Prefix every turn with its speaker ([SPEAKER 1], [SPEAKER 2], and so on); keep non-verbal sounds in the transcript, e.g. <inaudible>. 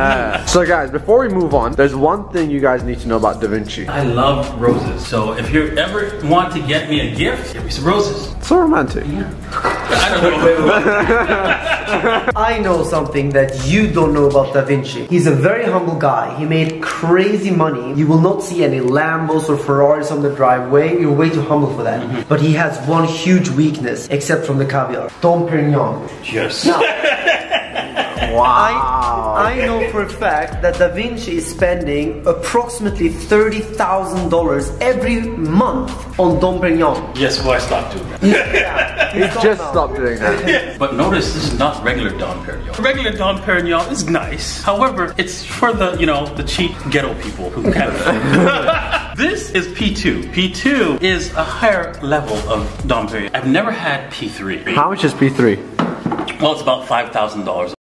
[SPEAKER 1] Yeah. So guys, before we move on, there's one thing you guys need to know about Da Vinci.
[SPEAKER 2] I love roses. So if you ever want to get me a gift, give me some roses.
[SPEAKER 1] So romantic.
[SPEAKER 2] I don't know. <laughs>
[SPEAKER 3] I know something that you don't know about Da Vinci. He's a very humble guy. He made crazy money. You will not see any Lambos or Ferraris on the driveway. You're way too humble for that. Mm-hmm. But he has one huge weakness, except from the caviar. Dom Perignon.
[SPEAKER 2] yes. <laughs> <laughs>
[SPEAKER 1] Wow.
[SPEAKER 3] I, I know for a fact that Da Vinci is spending approximately $30,000 every month on Dom Perignon.
[SPEAKER 2] Yes, well, <laughs> I stopped doing that. <laughs>
[SPEAKER 3] Yeah,
[SPEAKER 1] He just stopped doing that.
[SPEAKER 2] But notice this is not regular Dom Perignon. Regular Dom Perignon is nice. However, it's for the, you know, the cheap ghetto people who can't afford This is P2. P2 is a higher level of Dom Perignon. I've never had P3.
[SPEAKER 1] How much is P3?
[SPEAKER 2] Well, it's about $5,000.